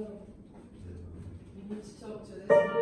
you need to talk to this one.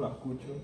la escucho.